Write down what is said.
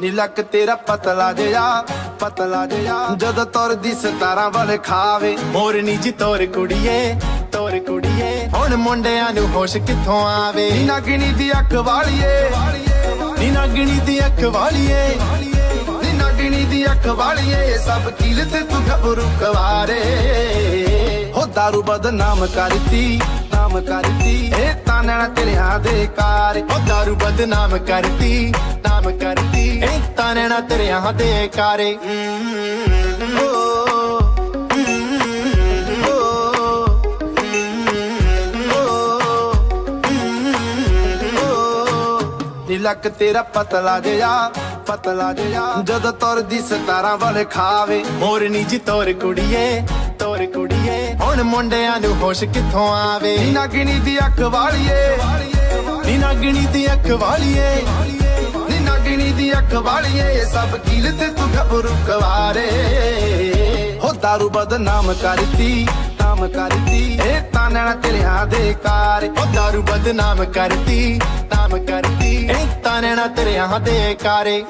ਨੀ ਲੱਕ ਤੇਰਾ ਪਤਲਾ ਜਿਹਾ ਪਤਲਾ ਜਿਹਾ। ਜਦ ਤੁਰਦੀ ਸਤਾਰਾਂ ਵਾਲੇ ਖਾਵੇ ਮੋਰਨੀ ਜੀ ਤੋਰ ਕੁੜੀਏ ਤੋਰ ਕੁੜੀਏ। ਹੁਣ ਮੁੰਡਿਆਂ ਨੂੰ ਹੋਸ਼ ਕਿੱਥੋਂ ਆਵੇ? ਨੀ ਨਗਣੀ ਦੀ ਅੱਖ ਵਾਲੀਏ ਨੀ ਨਾਗਣੀ ਦੀ ਅੱਖ ਵਾਲੀਏ। ਨੀ ਨਗਣੀ ਦੀ ਅੱਖ ਵਾਲੀਏ ਸਭ ਕੀਲ ਤੇ ਤੂੰ ਘਬਰੂ ਕਵਾਰੇ। ਹੋ ਦਾਰੂ ਬਦਨਾਮ ਕਰਤੀ ਨਾਮ ਕਰਤੀ ਇਹ ਤਾਨਣਾ ਤੇਰਿਆਂ ਦੇ ਕਾਰ ਉਹ ਦਾਰੂ ਬਦਨਾਮ ਕਰਤੀ ਨਾਮ ਕਰਤੀ ਇਹ ਨੈਣਾ ਤੇਰਿਆਂ ਦੇ ਕਾਰੇ ਲੱਕ ਤੇਰਾ ਪਤਲਾ ਜਿਹਾ ਪਤਲਾ ਜਿਹਾ। ਜਦ ਤੁਰਦੀ ਸਤਾਰਾਂ ਵੱਲ ਖਾਵੇ, ਮੋਰਨੀ ਜੀ ਤੋਰ ਕੁੜੀਏ। ਤੋਰ ਕੁੜੀਏ। ਹੁਣ ਮੁੰਡਿਆਂ ਨੂੰ ਹੋਸ਼ ਕਿੱਥੋਂ ਆਵੇ? ਨੀ ਨਗਣੀ ਦੀ ਅੱਖ ਵਾਲੀਏ। ਨੀ ਨਾਗਣੀ ਦੀ ਅੱਖ ਵਾਲੀਏ। ਨੀ ਨਗਣੀ ਦੀ ਅੱਖ ਵਾਲੀਏ। ਸਭ ਕੀਲ ਤੇ ਤੂੰ ਘਬਰੂ ਕਵਾਰੇ। ਹੋ ਦਾਰੂ ਬਦਨਾਮ ਕਰਤੀ ਨਾਮ ਕਰਤੀ ਇਹ ਤਾਨਣਾ ਤੇਰਿਆਂ ਦੇ ਕਾਰ ਉਹ ਦਾਰੂ ਬਦਨਾਮ ਕਰਤੀ ਨਾਮ ਕਰਤੀ ਇਹ ਤਾਂ ਨੈਣਾ ਤੇਰਿਆਂ ਦੇ ਕਾਰੇ